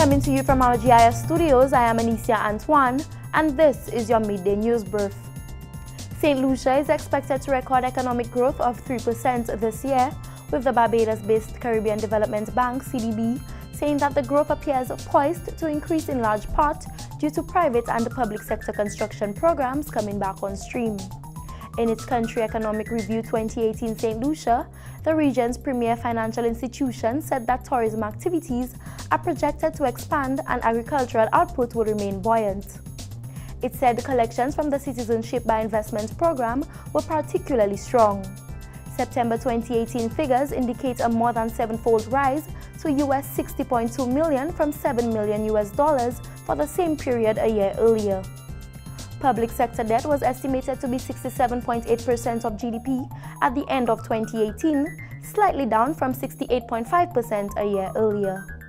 Coming to you from our GIS studios, I am Anicia Antoine, and this is your midday news brief. St. Lucia is expected to record economic growth of 3% this year, with the Barbados-based Caribbean Development Bank, CDB, saying that the growth appears poised to increase in large part due to private and public sector construction programs coming back on stream. In its Country Economic Review 2018 St. Lucia, the region's premier financial institution said that tourism activities are projected to expand and agricultural output will remain buoyant. It said the collections from the Citizenship by Investment program were particularly strong. September 2018 figures indicate a more than sevenfold rise to US 60.2 million from 7 million US dollars for the same period a year earlier. Public sector debt was estimated to be 67.8% of GDP at the end of 2018, slightly down from 68.5% a year earlier.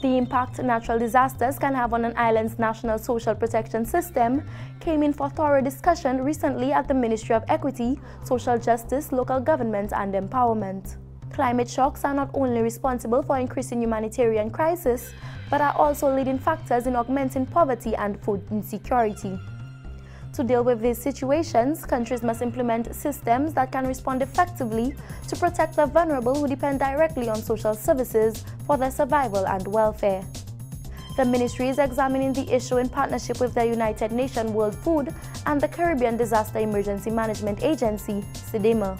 The impact natural disasters can have on an island's national social protection system came in for thorough discussion recently at the Ministry of Equity, Social Justice, Local Government and Empowerment. Climate shocks are not only responsible for increasing humanitarian crisis, but are also leading factors in augmenting poverty and food insecurity. To deal with these situations, countries must implement systems that can respond effectively to protect the vulnerable who depend directly on social services for their survival and welfare. The ministry is examining the issue in partnership with the United Nations World Food and the Caribbean Disaster Emergency Management Agency, CDEMA.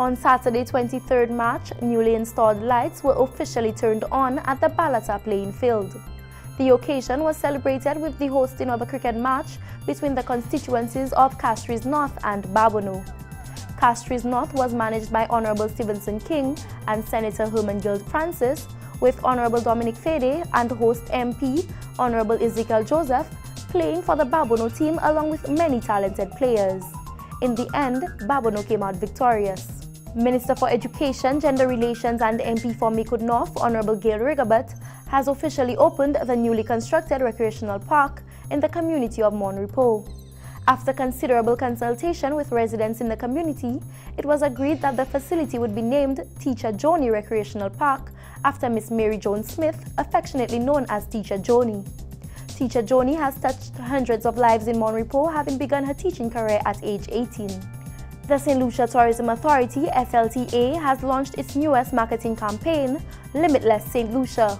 On Saturday, 23rd March, newly installed lights were officially turned on at the Balata playing field. The occasion was celebrated with the hosting of a cricket match between the constituencies of Castries North and Babonneau. Castries North was managed by Honorable Stevenson King and Senator Hermangild Francis, with Honorable Dominic Fedee and host MP Honorable Ezekiel Joseph playing for the Babonneau team along with many talented players. In the end, Babonneau came out victorious. Minister for Education, Gender Relations and MP for Micoud North, Honorable Gail Rigobert, has officially opened the newly constructed recreational park in the community of Mon Repos. After considerable consultation with residents in the community, it was agreed that the facility would be named Teacher Joni Recreational Park after Miss Mary Jones Smith, affectionately known as Teacher Joni. Teacher Joni has touched hundreds of lives in Mon Repos, having begun her teaching career at age 18. The St. Lucia Tourism Authority, SLTA, has launched its newest marketing campaign, Limitless St. Lucia.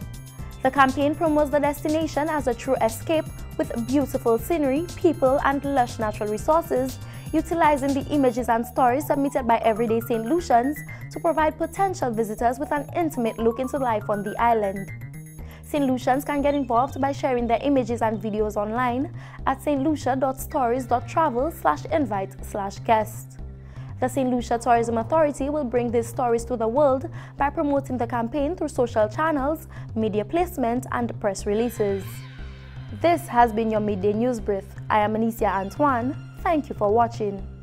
The campaign promotes the destination as a true escape with beautiful scenery, people, and lush natural resources, utilizing the images and stories submitted by everyday St. Lucians to provide potential visitors with an intimate look into life on the island. St. Lucians can get involved by sharing their images and videos online at stlucia.stories.travel slash invite slash guest. The St. Lucia Tourism Authority will bring these stories to the world by promoting the campaign through social channels, media placement, and press releases. This has been your midday news brief. I am Anicia Antoine. Thank you for watching.